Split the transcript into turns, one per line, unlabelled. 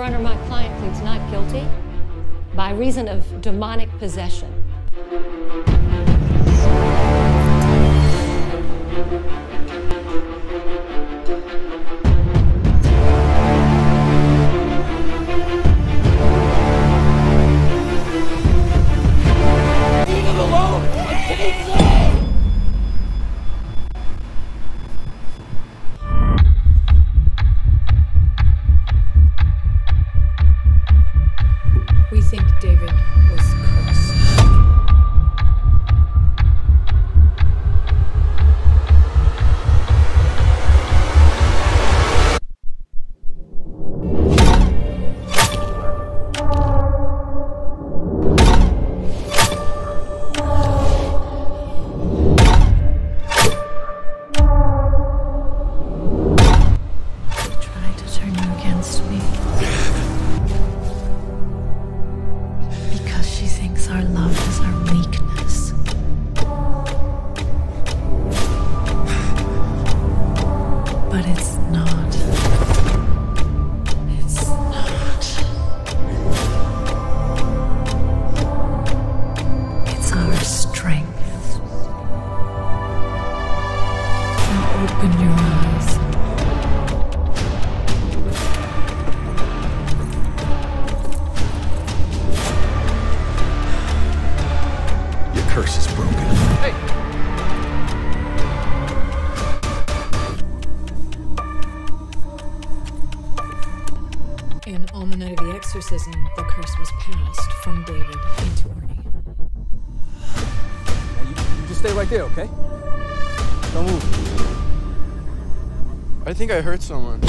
Your Honor, my client pleads not guilty by reason of demonic possession.
Against me. Because she thinks our love is our weakness. But it's not. It's not. It's our strength. Now open your eyes.
Curse is broken.
And on the night of the exorcism, the curse was passed from David into Arnie.
Now you, you just stay right there, okay? Don't move.
I think I hurt someone.